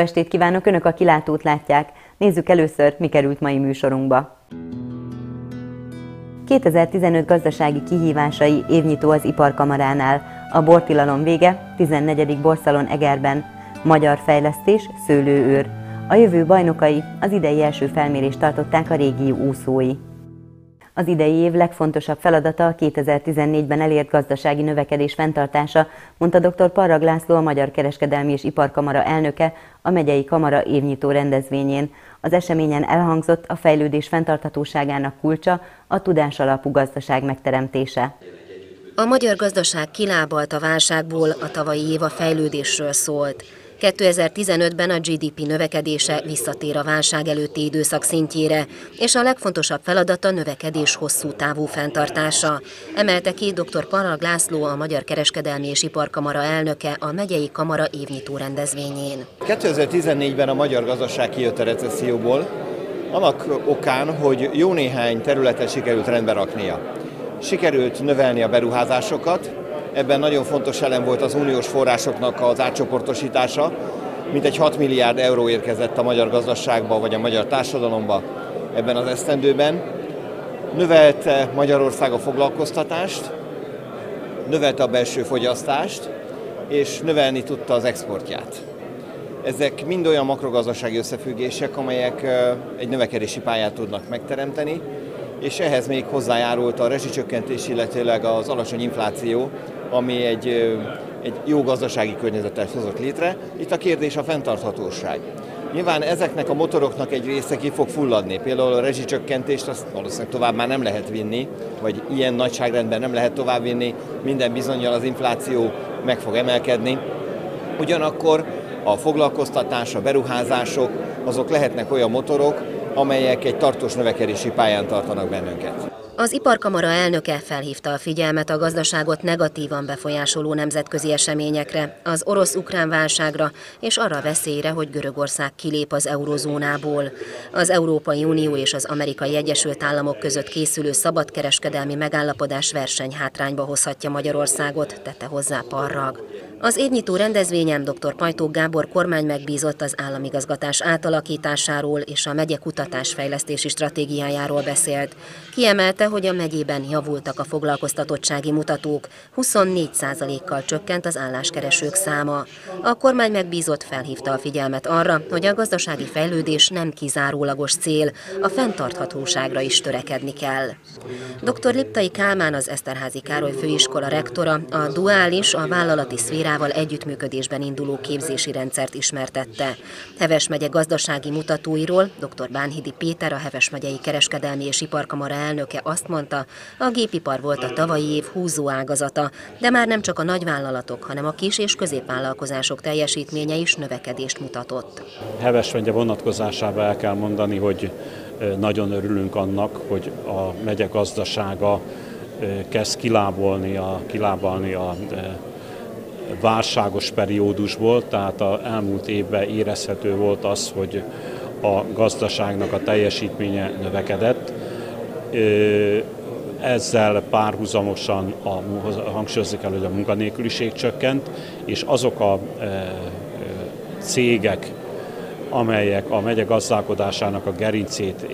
Estét kívánok, Önök a kilátót látják. Nézzük először, mi került mai műsorunkba. 2015 gazdasági kihívásai évnyitó az iparkamaránál. A bortilalom vége, 14. borszalon Egerben. Magyar fejlesztés, szőlőőr. A jövő bajnokai az idei első felmérést tartották a régió úszói. Az idei év legfontosabb feladata a 2014-ben elért gazdasági növekedés fenntartása, mondta dr. Parrag László, a Magyar Kereskedelmi és Iparkamara elnöke a megyei kamara évnyitó rendezvényén. Az eseményen elhangzott a fejlődés fenntarthatóságának kulcsa a tudás alapú gazdaság megteremtése. A magyar gazdaság kilábalt a válságból, a tavalyi év a fejlődésről szólt. 2015-ben a GDP növekedése visszatér a válság előtti időszak szintjére, és a legfontosabb feladat a növekedés hosszú távú fenntartása. Emelte ki dr. Parag László, a Magyar Kereskedelmi és Iparkamara elnöke a megyei kamara évnyitó rendezvényén. 2014-ben a magyar gazdaság kijött a recesszióból, annak okán, hogy jó néhány területet sikerült rendbe raknia. Sikerült növelni a beruházásokat, Ebben nagyon fontos elem volt az uniós forrásoknak az átcsoportosítása. Mintegy 6 milliárd euró érkezett a magyar gazdaságba vagy a magyar társadalomba ebben az esztendőben. Növelte Magyarország a foglalkoztatást, növelte a belső fogyasztást, és növelni tudta az exportját. Ezek mind olyan makrogazdasági összefüggések, amelyek egy növekedési pályát tudnak megteremteni, és ehhez még hozzájárult a rezsicsökkentés, illetőleg az alacsony infláció, ami egy, egy jó gazdasági környezetet hozott létre. Itt a kérdés a fenntarthatóság. Nyilván ezeknek a motoroknak egy része ki fog fulladni. Például a rezsicsökkentést azt valószínűleg tovább már nem lehet vinni, vagy ilyen nagyságrendben nem lehet tovább vinni. Minden bizonyal az infláció meg fog emelkedni. Ugyanakkor a foglalkoztatás, a beruházások, azok lehetnek olyan motorok, amelyek egy tartós növekedési pályán tartanak bennünket. Az iparkamara elnöke felhívta a figyelmet a gazdaságot negatívan befolyásoló nemzetközi eseményekre, az orosz-ukrán válságra és arra veszélyre, hogy Görögország kilép az eurozónából. Az Európai Unió és az Amerikai Egyesült Államok között készülő szabadkereskedelmi megállapodás versenyhátrányba hozhatja Magyarországot, tette hozzá Parrag. Az évnyitó rendezvényen dr. Pajtó Gábor kormány megbízott az államigazgatás átalakításáról és a megye kutatásfejlesztési stratégiájáról beszélt. Kiemelte, hogy a megyében javultak a foglalkoztatottsági mutatók, 24%-kal csökkent az álláskeresők száma. A kormány megbízott felhívta a figyelmet arra, hogy a gazdasági fejlődés nem kizárólagos cél, a fenntarthatóságra is törekedni kell. Dr. Liptai Kálmán, az Eszterházi Károly Főiskola rektora, a duális, a vállalati szférával együttműködésben induló képzési rendszert ismertette. Heves megye gazdasági mutatóiról dr. Bánhidi Péter, a Heves megyei kereskedelmi és iparkamara elnöke azt mondta, a gépipar volt a tavalyi év húzó ágazata, de már nem csak a nagyvállalatok, hanem a kis és középvállalkozások teljesítménye is növekedést mutatott. Heves megye vonatkozásában el kell mondani, hogy nagyon örülünk annak, hogy a megye gazdasága kezd kilábolni a, kilábalni a válságos periódusból, tehát a elmúlt évben érezhető volt az, hogy a gazdaságnak a teljesítménye növekedett. Ezzel párhuzamosan a, hangsúlyozni kell, hogy a munkanélküliség csökkent, és azok a cégek, amelyek a megye gazdálkodásának a gerincét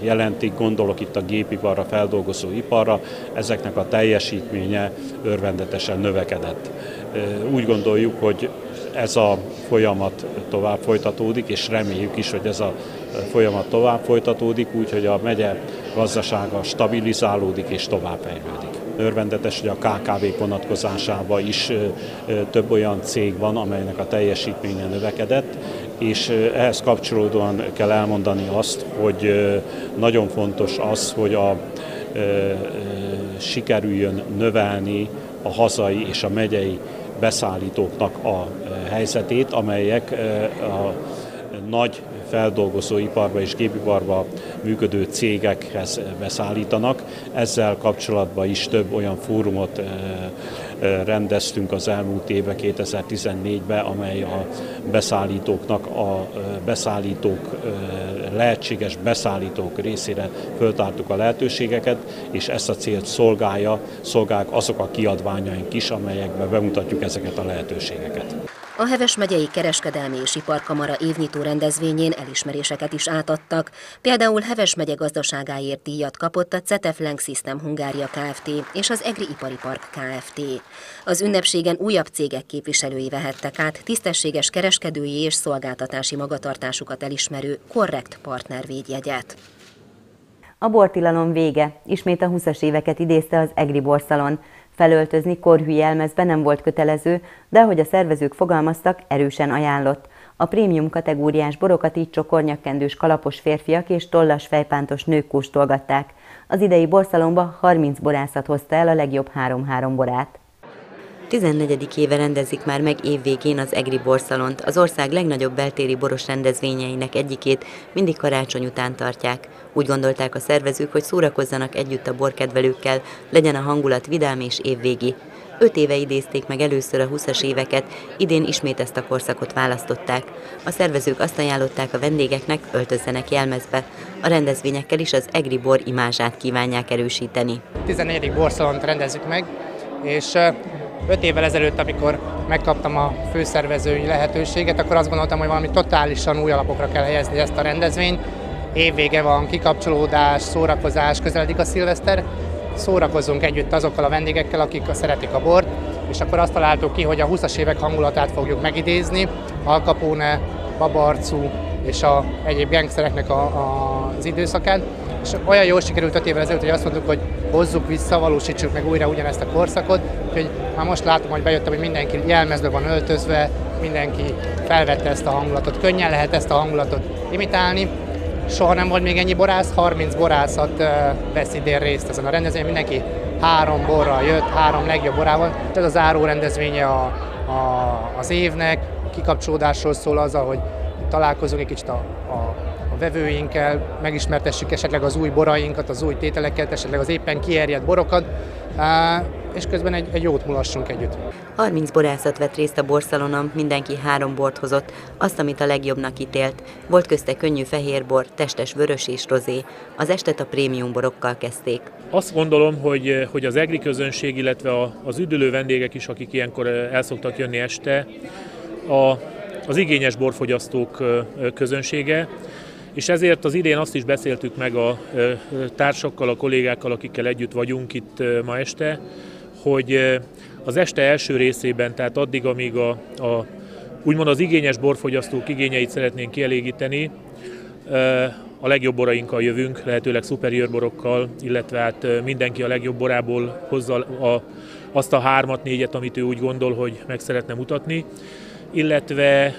jelentik, gondolok itt a gépiparra, feldolgozó iparra, ezeknek a teljesítménye örvendetesen növekedett. Úgy gondoljuk, hogy ez a folyamat tovább folytatódik, és reméljük is, hogy ez a folyamat tovább folytatódik, úgyhogy a megye gazdasága stabilizálódik és tovább fejlődik. Örvendetes, hogy a KKV vonatkozásában is több olyan cég van, amelynek a teljesítménye növekedett, és ehhez kapcsolódóan kell elmondani azt, hogy nagyon fontos az, hogy a sikerüljön növelni a hazai és a megyei beszállítóknak a helyzetét, amelyek a nagy feldolgozóiparba és gépiparba működő cégekhez beszállítanak. Ezzel kapcsolatban is több olyan fórumot rendeztünk az elmúlt éve 2014-ben, amely a beszállítóknak, a beszállítók lehetséges beszállítók részére föltártuk a lehetőségeket, és ezt a célt szolgálja, szolgálják azok a kiadványaink is, amelyekben bemutatjuk ezeket a lehetőségeket. A Heves megyei Kereskedelmi és Iparkamara évnyitó rendezvényén elismeréseket is átadtak. Például Heves megye gazdaságáért díjat kapott a CETEF Lang System Hungária Kft. és az Egri Ipari Park Kft. Az ünnepségen újabb cégek képviselői vehettek át tisztességes kereskedői és szolgáltatási magatartásukat elismerő korrekt partnervédjegyet. A bortilalom vége. Ismét a 20-as éveket idézte az Egri Borszalon. Felöltözni korhű jelmezbe nem volt kötelező, de ahogy a szervezők fogalmaztak, erősen ajánlott. A prémium kategóriás borokat így csokornyakkendős kalapos férfiak és tollas fejpántos nők kóstolgatták. Az idei borszalomba 30 borászat hozta el a legjobb 3-3 borát. 14. éve rendezik már meg évvégén az Egri Borszalont, az ország legnagyobb beltéri boros rendezvényeinek egyikét mindig karácsony után tartják. Úgy gondolták a szervezők, hogy szórakozzanak együtt a borkedvelőkkel, legyen a hangulat vidám és évvégi. Öt éve idézték meg először a 20-as éveket, idén ismét ezt a korszakot választották. A szervezők azt ajánlották a vendégeknek, öltözzenek jelmezbe. A rendezvényekkel is az Egri bor imázsát kívánják erősíteni. 14. borszalont rendezzük meg, és öt évvel ezelőtt, amikor megkaptam a főszervezői lehetőséget, akkor azt gondoltam, hogy valami totálisan új alapokra kell helyezni ezt a rendezvényt. Évvége van, kikapcsolódás, szórakozás, közeledik a szilveszter, szórakozzunk együtt azokkal a vendégekkel, akik szeretik a bort, és akkor azt találtuk ki, hogy a 20-as évek hangulatát fogjuk megidézni, Al Capone, Babarcu és a egyéb gangstereknek a, a, az időszakán, és olyan jól sikerült öt évvel ezelőtt, hogy azt mondtuk, hogy hozzuk vissza, valósítsuk meg újra ugyanezt a korszakot, úgyhogy már most látom, hogy bejöttem, hogy mindenki jelmezbe van öltözve, mindenki felvette ezt a hangulatot, könnyen lehet ezt a hangulatot imitálni, soha nem volt még ennyi borász, 30 borászat vesz idén részt ezen a rendezvényen, mindenki három borral jött, három legjobb borával. Ez az záró rendezvénye a, a, az évnek, kikapcsolódásról szól az, hogy találkozunk egy kicsit a, a vevőinkkel, megismertessük esetleg az új borainkat, az új tételeket, esetleg az éppen kierjedt borokat, és közben egy, egy jót mulassunk együtt. 30 borászat vett részt a borszalonon, mindenki három bort hozott, azt, amit a legjobbnak ítélt. Volt közte könnyű fehérbor, testes vörös és rozé. Az estet a prémium borokkal kezdték. Azt gondolom, hogy, hogy az egri közönség, illetve az üdülő vendégek is, akik ilyenkor el szoktak jönni este, a, az igényes borfogyasztók közönsége, és ezért az idén azt is beszéltük meg a társakkal, a kollégákkal, akikkel együtt vagyunk itt ma este, hogy az este első részében, tehát addig, amíg a, a úgymond az igényes borfogyasztók igényeit szeretnénk kielégíteni, a legjobb borainkkal jövünk, lehetőleg superior borokkal, illetve hát mindenki a legjobb borából hozza a, azt a hármat, négyet, amit ő úgy gondol, hogy meg szeretne mutatni, illetve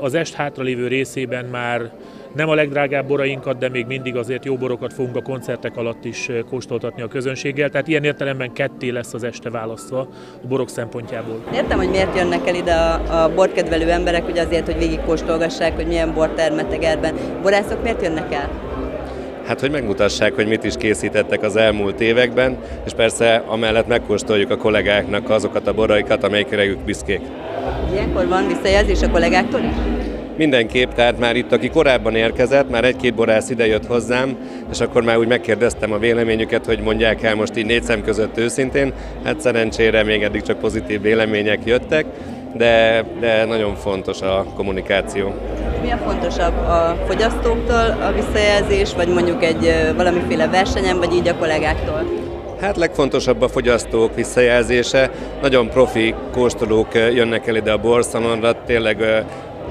az est hátralévő részében már nem a legdrágább borainkat, de még mindig azért jó borokat fogunk a koncertek alatt is kóstoltatni a közönséggel. Tehát ilyen értelemben ketté lesz az este választva a borok szempontjából. Értem, hogy miért jönnek el ide a, a borkedvelő emberek, ugye azért, hogy végigkóstolgassák, hogy milyen bor termetegerben. Borászok miért jönnek el? Hát, hogy megmutassák, hogy mit is készítettek az elmúlt években, és persze amellett megkóstoljuk a kollégáknak azokat a boraikat, amelyikre ők büszkék. Ilyenkor van visszajelzés a kollégáktól is? Mindenképp, tehát már itt, aki korábban érkezett, már egy-két borász idejött hozzám, és akkor már úgy megkérdeztem a véleményüket, hogy mondják el most így négy szem között őszintén. Hát szerencsére még eddig csak pozitív vélemények jöttek, de, de nagyon fontos a kommunikáció. Mi a fontosabb a fogyasztóktól a visszajelzés, vagy mondjuk egy valamiféle versenyen, vagy így a kollégáktól? Hát legfontosabb a fogyasztók visszajelzése. Nagyon profi kóstolók jönnek el ide a borszalonra, tényleg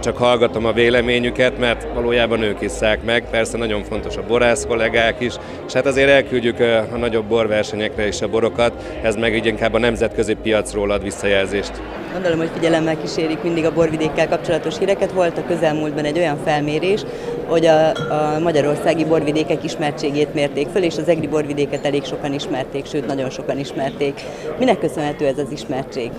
csak hallgatom a véleményüket, mert valójában ők isszák meg. Persze nagyon fontos a borász kollégák is, és hát azért elküldjük a nagyobb borversenyekre is a borokat, ez meg így inkább a nemzetközi piacról ad visszajelzést. Gondolom, hogy figyelemmel kísérik mindig a borvidékkel kapcsolatos híreket. Volt a közelmúltban egy olyan felmérés, hogy a, a magyarországi borvidékek ismertségét mérték föl, és az egri borvidéket elég sokan ismerték, sőt nagyon sokan ismerték. Minek köszönhető ez az ismertség?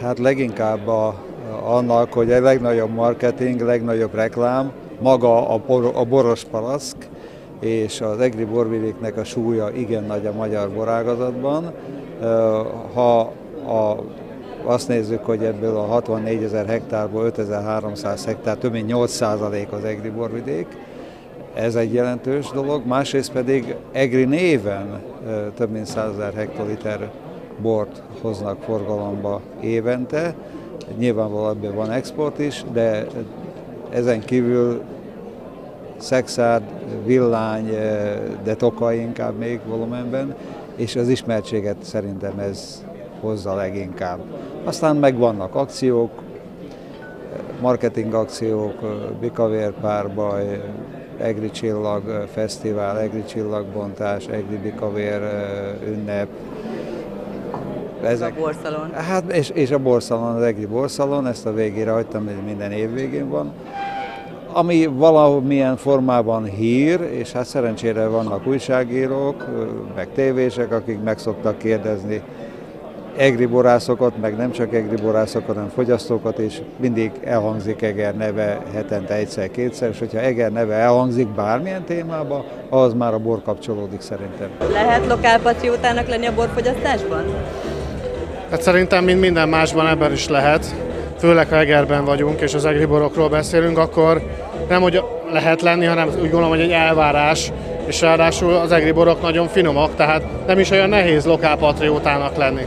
Hát leginkább a annak, hogy a legnagyobb marketing, legnagyobb reklám, maga a, bor, a boros palaszk, és az egri borvidéknek a súlya igen nagy a magyar borágazatban. Ha a, azt nézzük, hogy ebből a 64 ezer hektárból 5300 hektár, több mint 8 százalék az egri borvidék, ez egy jelentős dolog, másrészt pedig EGRI néven több mint 100 ezer hektoliter bort hoznak forgalomba évente. Nyilvánvalóan ebből van export is, de ezen kívül szexárd, villány, de toka inkább még volumenben, és az ismertséget szerintem ez hozza leginkább. Aztán meg vannak akciók, marketing akciók, Bikavér párbaj, Egri Csillag Fesztivál, Egri Csillagbontás, Egri Bikavér ünnep. Ezek, a borszalon. Hát, és, és a borszalon, az Egri borszalon, ezt a végére hagytam, hogy minden év végén van. Ami valahol milyen formában hír, és hát szerencsére vannak újságírók, meg tévések, akik meg szoktak kérdezni egri borászokat, meg nem csak egri borászokat, hanem fogyasztókat, és mindig elhangzik Eger neve hetente egyszer-kétszer, és hogyha Eger neve elhangzik bármilyen témába, az már a bor kapcsolódik szerintem. Lehet lokálpatriótának lenni a borfogyasztásban? Hát szerintem, mint minden másban ebben is lehet. Főleg, ha Egerben vagyunk, és az egri borokról beszélünk, akkor nem, hogy lehet lenni, hanem úgy gondolom, hogy egy elvárás, és ráadásul az egri borok nagyon finomak, tehát nem is olyan nehéz lokálpatriótának lenni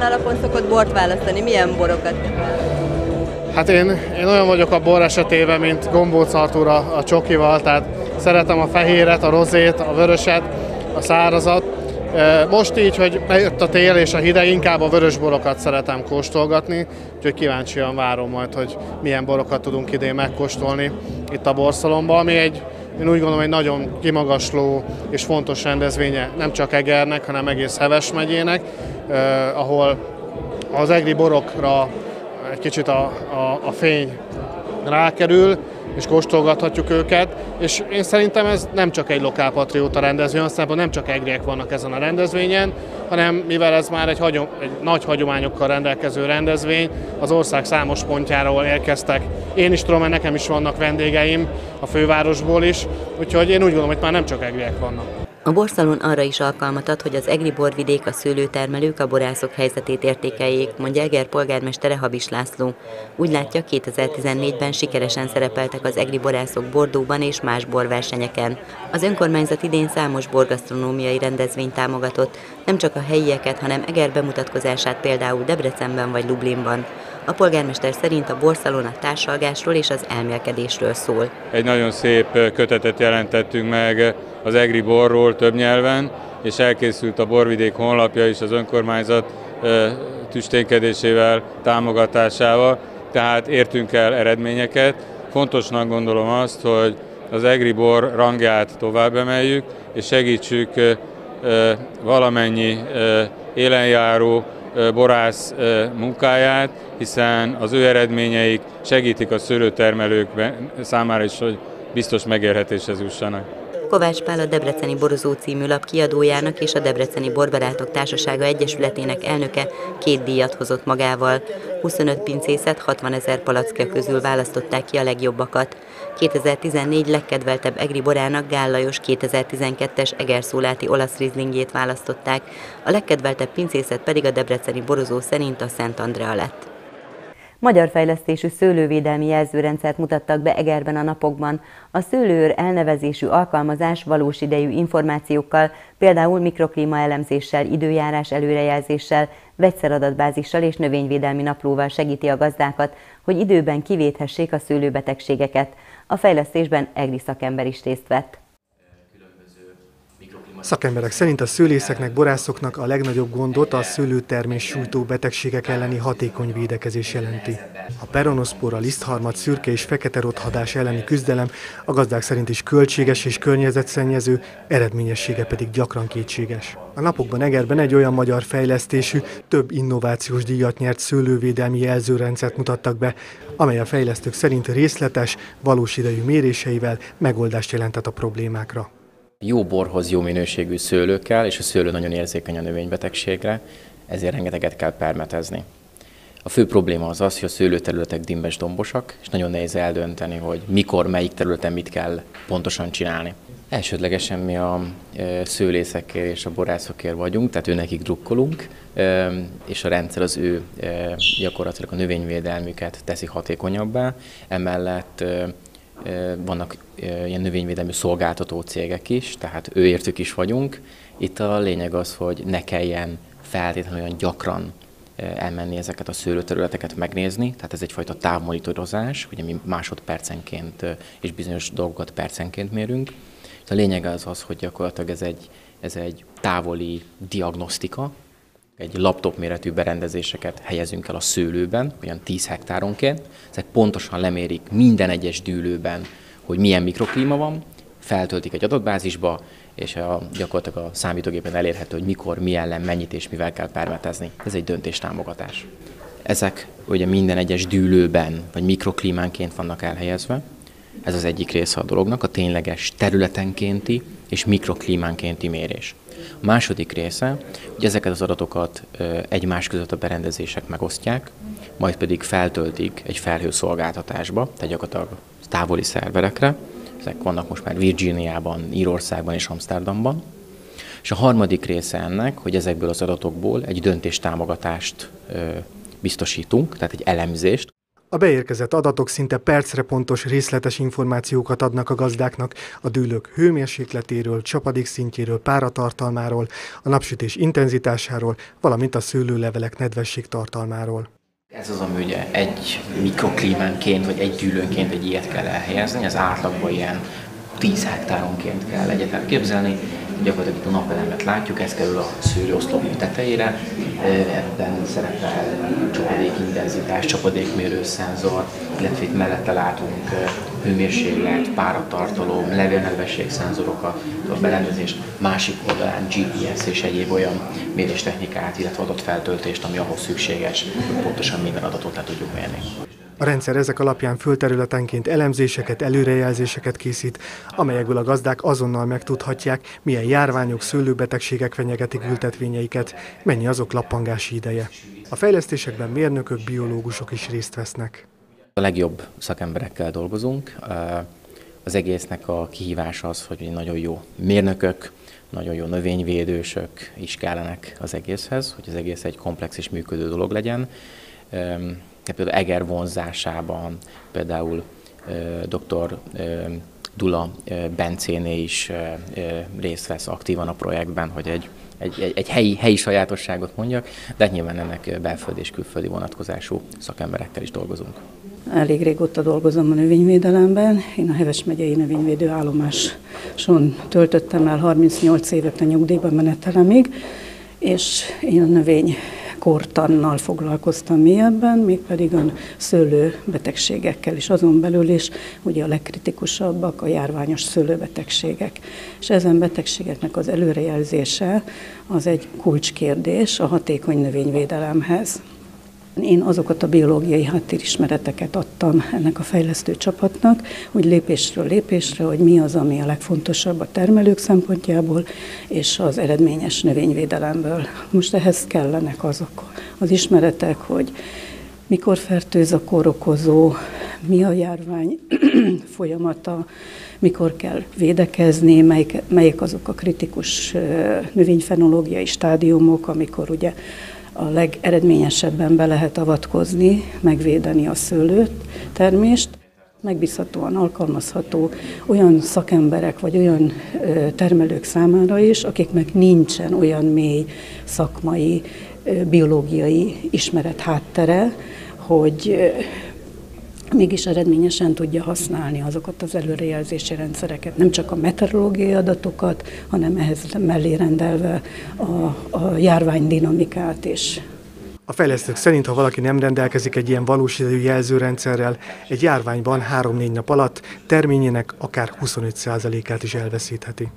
milyen alapon szokott bort választani? Milyen borokat? Hát én, én olyan vagyok a bor esetében, mint gombóc Artúr a, a csokival, tehát szeretem a fehéret, a rozét, a vöröset, a szárazat. Most így, hogy bejött a tél és a hideg, inkább a vörös borokat szeretem kóstolgatni, úgyhogy kíváncsian várom majd, hogy milyen borokat tudunk idén megkóstolni itt a borszalomban, ami egy, én úgy gondolom, egy nagyon kimagasló és fontos rendezvénye nem csak Egernek, hanem egész Heves megyének, ahol az egri borokra egy kicsit a, a, a fény rákerül, és kóstolgathatjuk őket, és én szerintem ez nem csak egy lokálpatrióta rendezvény, aztán nem csak egriek vannak ezen a rendezvényen, hanem mivel ez már egy, hagyom, egy nagy hagyományokkal rendelkező rendezvény, az ország számos pontjáról érkeztek. Én is tudom, mert nekem is vannak vendégeim a fővárosból is, úgyhogy én úgy gondolom, hogy már nem csak egriek vannak. A borszalon arra is alkalmat ad, hogy az egri borvidék, a szőlőtermelők, a borászok helyzetét értékeljék, mondja Eger polgármestere Habis László. Úgy látja, 2014-ben sikeresen szerepeltek az egri borászok Bordóban és más borversenyeken. Az önkormányzat idén számos borgasztronómiai rendezvényt támogatott, nem csak a helyieket, hanem Eger bemutatkozását például Debrecenben vagy Lublinban. A polgármester szerint a borszalon a társalgásról és az elmélkedésről szól. Egy nagyon szép kötetet jelentettünk meg az Egri borról több nyelven, és elkészült a Borvidék honlapja is az önkormányzat tüsténkedésével, támogatásával, tehát értünk el eredményeket. Fontosnak gondolom azt, hogy az Egri bor rangját tovább emeljük, és segítsük valamennyi élenjáró borász munkáját, hiszen az ő eredményeik segítik a szőlőtermelők számára is, hogy biztos megérhetéshez jussanak. Kovács Pál a Debreceni Borozó című lap kiadójának és a Debreceni Borbarátok Társasága Egyesületének elnöke két díjat hozott magával. 25 pincészet 60 ezer palackja közül választották ki a legjobbakat. 2014 legkedveltebb egri borának Gál Lajos 2012-es egerszóláti olasz rizlingjét választották, a legkedveltebb pincészet pedig a debreceni borozó szerint a Szent Andrea lett. Magyar fejlesztésű szőlővédelmi jelzőrendszert mutattak be Egerben a napokban. A szőlőr elnevezésű alkalmazás valós idejű információkkal, például mikroklíma elemzéssel, időjárás előrejelzéssel, vegyszeradatbázissal és növényvédelmi naplóval segíti a gazdákat, hogy időben kivéthessék a szőlőbetegségeket. A fejlesztésben egri szakember is részt vett. Szakemberek szerint a szőlészeknek, borászoknak a legnagyobb gondot a szőlőtermés sújtó betegségek elleni hatékony védekezés jelenti. A peronoszpora, lisztharmat, szürke és fekete rothadás elleni küzdelem a gazdák szerint is költséges és környezetszennyező, eredményessége pedig gyakran kétséges. A napokban Egerben egy olyan magyar fejlesztésű, több innovációs díjat nyert szőlővédelmi jelzőrendszert mutattak be, amely a fejlesztők szerint részletes, valós idejű méréseivel megoldást jelentett a problémákra jó borhoz jó minőségű szőlő kell, és a szőlő nagyon érzékeny a növénybetegségre, ezért rengeteget kell permetezni. A fő probléma az az, hogy a szőlőterületek dimbes dombosak, és nagyon nehéz eldönteni, hogy mikor, melyik területen mit kell pontosan csinálni. Elsődlegesen mi a szőlészekért és a borászokért vagyunk, tehát őnekik drukkolunk, és a rendszer az ő gyakorlatilag a növényvédelmüket teszi hatékonyabbá. Emellett vannak ilyen növényvédelmi szolgáltató cégek is, tehát őértük is vagyunk. Itt a lényeg az, hogy ne kelljen feltétlenül olyan gyakran elmenni ezeket a szőlőterületeket megnézni, tehát ez egyfajta távmonitorozás, ugye mi másodpercenként és bizonyos dolgokat percenként mérünk. A lényeg az az, hogy gyakorlatilag ez egy, ez egy távoli diagnosztika, egy laptop méretű berendezéseket helyezünk el a szőlőben, olyan 10 hektáronként. Ezek pontosan lemérik minden egyes dűlőben, hogy milyen mikroklíma van, feltöltik egy adatbázisba, és a, gyakorlatilag a számítógépen elérhető, hogy mikor, mi ellen, mennyit és mivel kell permetezni. Ez egy döntéstámogatás. Ezek ugye minden egyes dűlőben, vagy mikroklímánként vannak elhelyezve. Ez az egyik része a dolognak, a tényleges területenkénti és mikroklímánkénti mérés. A második része, hogy ezeket az adatokat egymás között a berendezések megosztják, majd pedig feltöltik egy felhőszolgáltatásba, tehát gyakorlatilag távoli szerverekre. Ezek vannak most már Virginiában, Írországban és Amsterdamban. És a harmadik része ennek, hogy ezekből az adatokból egy döntéstámogatást biztosítunk, tehát egy elemzést, a beérkezett adatok szinte percre pontos részletes információkat adnak a gazdáknak a dűlők hőmérsékletéről, csapadék szintjéről, páratartalmáról, a napsütés intenzitásáról, valamint a szőlőlevelek nedvesség tartalmáról. Ez az, ami ugye egy mikroklímánként, vagy egy dűlőnként egy ilyet kell elhelyezni, az átlagban ilyen 10 hektáronként kell egyet elképzelni, gyakorlatilag itt a napelemet látjuk, ez kerül a szőrőoszlop tetejére, ebben szerepel csapadékintenzitás, csapadékmérő szenzor, illetve itt mellette látunk hőmérséklet, páratartalom, levélnedvesség szenzorokat, a berendezés másik oldalán GPS és egyéb olyan méréstechnikát, illetve adatfeltöltést, ami ahhoz szükséges, hogy pontosan minden adatot le tudjuk mérni. A rendszer ezek alapján földterületenként elemzéseket, előrejelzéseket készít, amelyekből a gazdák azonnal megtudhatják, milyen járványok, szőlőbetegségek fenyegetik ültetvényeiket, mennyi azok lappangási ideje. A fejlesztésekben mérnökök, biológusok is részt vesznek. A legjobb szakemberekkel dolgozunk. Az egésznek a kihívása az, hogy nagyon jó mérnökök, nagyon jó növényvédősök is kellenek az egészhez, hogy az egész egy komplex és működő dolog legyen például Eger vonzásában, például dr. Dula Bencéné is részt vesz aktívan a projektben, hogy egy, egy, egy, egy helyi, helyi sajátosságot mondjak, de hát nyilván ennek belföldi és külföldi vonatkozású szakemberekkel is dolgozunk. Elég régóta dolgozom a növényvédelemben. Én a Heves megyei növényvédő állomáson töltöttem el 38 évet a nyugdíjban menetelemig, és én a növény kortannal foglalkoztam mélyebben, mégpedig a szőlőbetegségekkel is azon belül is, ugye a legkritikusabbak a járványos szőlőbetegségek. És ezen betegségeknek az előrejelzése az egy kulcskérdés a hatékony növényvédelemhez. Én azokat a biológiai háttérismereteket adtam ennek a fejlesztő csapatnak, hogy lépésről lépésre, hogy mi az, ami a legfontosabb a termelők szempontjából, és az eredményes növényvédelemből. Most ehhez kellenek azok az ismeretek, hogy mikor fertőz a kórokozó, mi a járvány folyamata, mikor kell védekezni, melyik, melyik azok a kritikus növényfenológiai stádiumok, amikor ugye a legeredményesebben be lehet avatkozni, megvédeni a szőlőt, termést, megbízhatóan alkalmazható olyan szakemberek vagy olyan termelők számára is, akiknek nincsen olyan mély szakmai, biológiai ismeret háttere, hogy mégis eredményesen tudja használni azokat az előrejelzési rendszereket, nem csak a meteorológiai adatokat, hanem ehhez mellé rendelve a, a járvány dinamikát is. A fejlesztők szerint, ha valaki nem rendelkezik egy ilyen valós idejű jelzőrendszerrel, egy járványban 3-4 nap alatt terményének akár 25%-át is elveszítheti.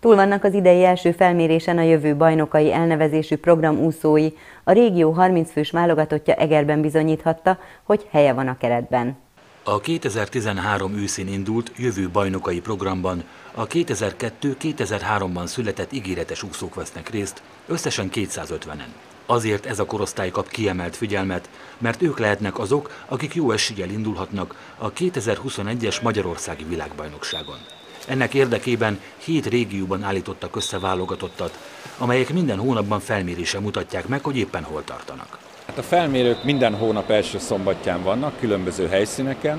Túl vannak az idei első felmérésen a jövő bajnokai elnevezésű program úszói. A régió 30 fős válogatottja Egerben bizonyíthatta, hogy helye van a keretben. A 2013 őszén indult jövő bajnokai programban a 2002-2003-ban született ígéretes úszók vesznek részt, összesen 250-en. Azért ez a korosztály kap kiemelt figyelmet, mert ők lehetnek azok, akik jó eséllyel indulhatnak a 2021-es Magyarországi világbajnokságon. Ennek érdekében hét régióban állítottak össze válogatottat, amelyek minden hónapban felmérése mutatják meg, hogy éppen hol tartanak. Hát a felmérők minden hónap első szombatján vannak, különböző helyszíneken,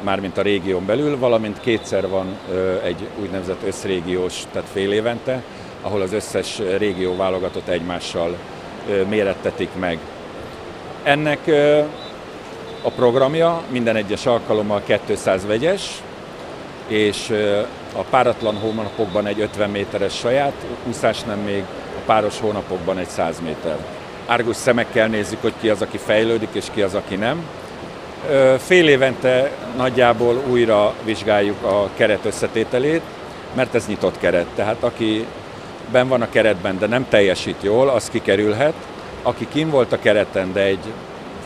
mármint a régión belül, valamint kétszer van egy úgynevezett összrégiós, tehát fél évente, ahol az összes régió válogatott egymással mérettetik meg. Ennek a programja minden egyes alkalommal 200 vegyes, és a páratlan hónapokban egy 50 méteres saját úszás, nem még a páros hónapokban egy 100 méter. Árgus szemekkel nézzük, hogy ki az, aki fejlődik, és ki az, aki nem. Fél évente nagyjából újra vizsgáljuk a keret összetételét, mert ez nyitott keret. Tehát aki ben van a keretben, de nem teljesít jól, az kikerülhet. Aki kim volt a kereten, de egy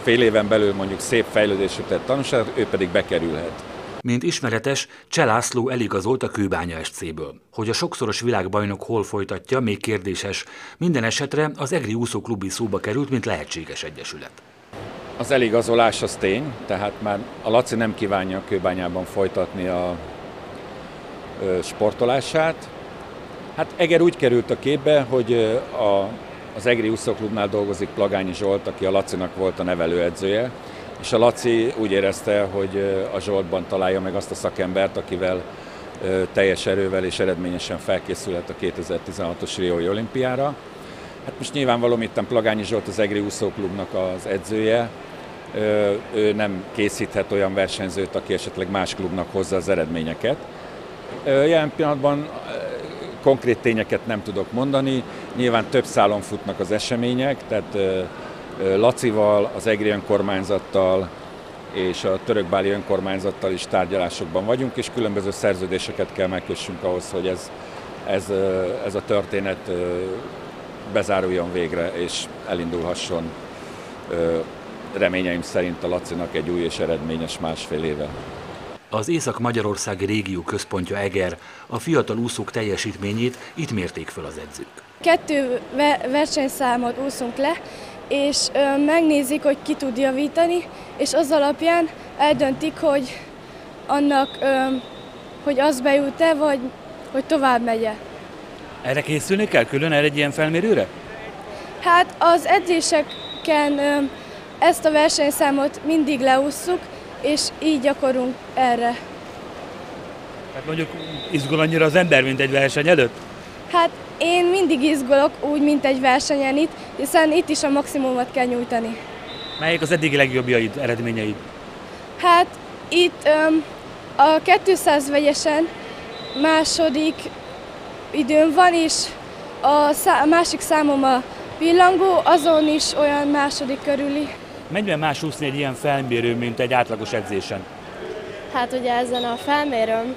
fél éven belül mondjuk szép fejlődésű tett tanulságot, ő pedig bekerülhet. Mint ismeretes, Cselászló eligazolt a Kőbánya SC-ből. Hogy a sokszoros világbajnok hol folytatja, még kérdéses. Minden esetre az Egri úszóklubi szóba került, mint lehetséges egyesület. Az eligazolás az tény, tehát már a Laci nem kívánja a Kőbányában folytatni a sportolását. Hát Eger úgy került a képbe, hogy a, az Egri úszóklubnál dolgozik Plagányi Zsolt, aki a Lacinak volt a nevelőedzője, és a Laci úgy érezte, hogy a Zsoltban találja meg azt a szakembert, akivel teljes erővel és eredményesen felkészülhet a 2016-os Riói olimpiára. Hát most nyilvánvalóan itt Plagányi Zsolt az Egri úszóklubnak az edzője, ő nem készíthet olyan versenyzőt, aki esetleg más klubnak hozza az eredményeket. Jelen pillanatban konkrét tényeket nem tudok mondani, nyilván több szálon futnak az események, tehát Lacival, az Egri önkormányzattal és a törökbáli önkormányzattal is tárgyalásokban vagyunk, és különböző szerződéseket kell megkössünk ahhoz, hogy ez, ez, ez a történet bezáruljon végre, és elindulhasson reményeim szerint a Lacinak egy új és eredményes másfél éve. Az Észak-Magyarországi régió központja Eger a fiatal úszók teljesítményét itt mérték föl az edzők. Kettő versenyszámot úszunk le, és megnézik, hogy ki tud javítani, és az alapján eldöntik, hogy annak, hogy az bejut-e, vagy hogy tovább megye. Erre készülni kell külön erre egy ilyen felmérőre? Hát az edzéseken ezt a versenyszámot mindig leússzuk, és így akarunk erre. Hát mondjuk izgul annyira az ember, mint egy verseny előtt? Hát én mindig izgulok úgy, mint egy versenyen itt, hiszen itt is a maximumot kell nyújtani. Melyik az eddigi legjobbjaid, eredményeid? Hát itt öm, a 200 vegyesen második időm van, és a, szá- a másik számom a pillangó, azon is olyan második körüli. Mennyiben más úszni egy ilyen felmérő, mint egy átlagos edzésen? Hát ugye ezen a felmérőn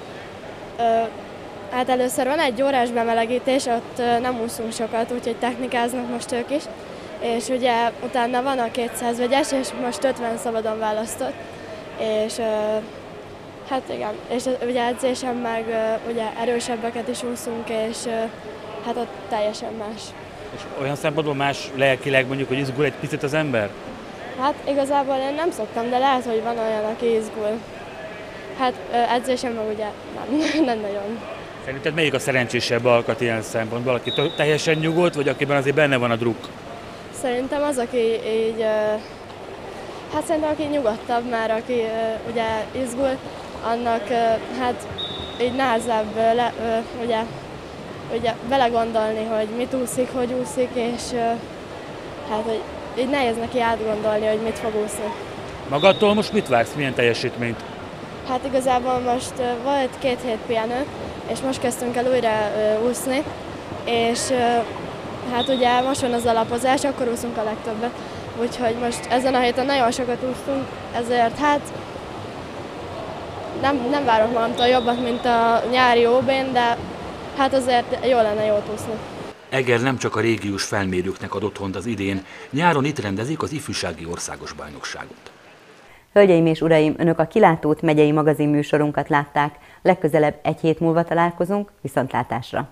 Hát először van egy órás bemelegítés, ott nem úszunk sokat, úgyhogy technikáznak most ők is. És ugye utána van a 200 vegyes, és most 50 szabadon választott. És hát igen, és ugye edzésen meg ugye erősebbeket is úszunk, és hát ott teljesen más. És olyan szempontból más lelkileg mondjuk, hogy izgul egy picit az ember? Hát igazából én nem szoktam, de lehet, hogy van olyan, aki izgul. Hát edzésen meg ugye nem, nem nagyon. Szerinted melyik a szerencsésebb alkat ilyen szempontból? Aki teljesen nyugodt, vagy akiben azért benne van a druk? Szerintem az, aki így, hát szerintem aki nyugodtabb már, aki ugye izgul, annak hát így nehezebb le, ugye, ugye belegondolni, hogy mit úszik, hogy úszik, és hát hogy így nehéz neki átgondolni, hogy mit fog úszni. Magadtól most mit vársz, milyen teljesítményt? Hát igazából most volt két hét pihenő, és most kezdtünk el újra úszni, és hát ugye most van az alapozás, akkor úszunk a legtöbbet. Úgyhogy most ezen a héten nagyon sokat úsztunk, ezért hát nem, nem várok magamtól jobbat, mint a nyári ob de hát azért jó lenne jót úszni. Eger nem csak a régiós felmérőknek ad otthont az idén, nyáron itt rendezik az ifjúsági országos bajnokságot. Hölgyeim és uraim, önök a Kilátót megyei magazin műsorunkat látták. Legközelebb egy hét múlva találkozunk, viszontlátásra!